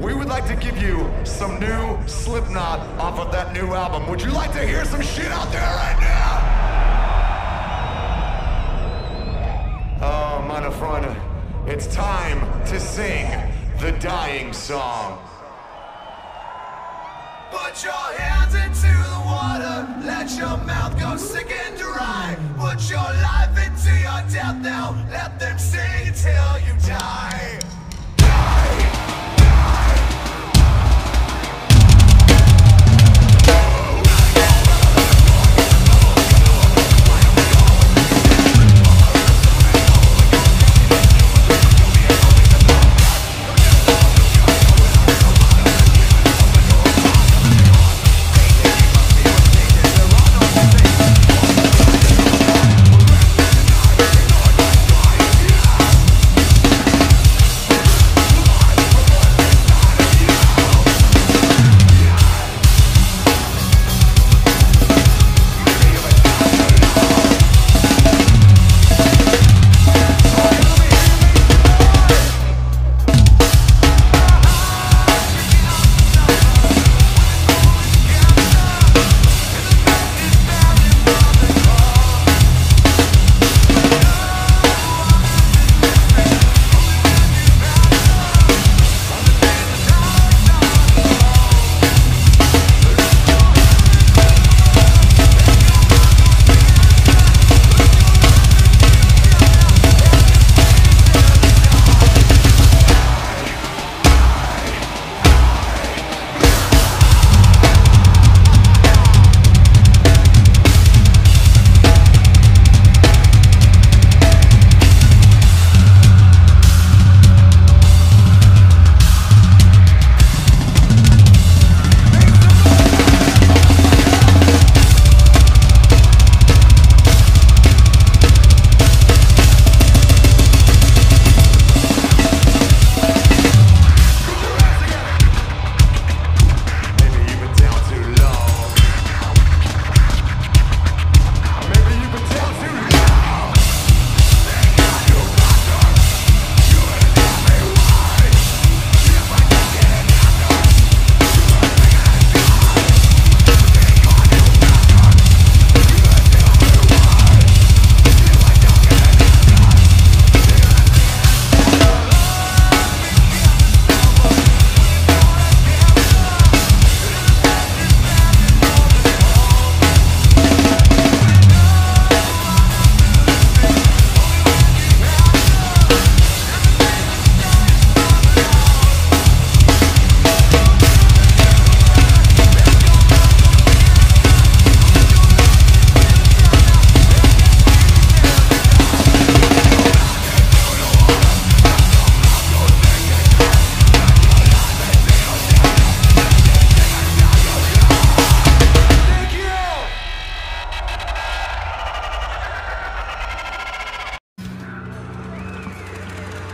we would like to give you some new Slipknot off of that new album. Would you like to hear some shit out there right now? Oh, meine Freunde, it's time to sing the dying song. Put your hands into the water, let your mouth go sick and dry. Put your life into your death now, let them sing till you die.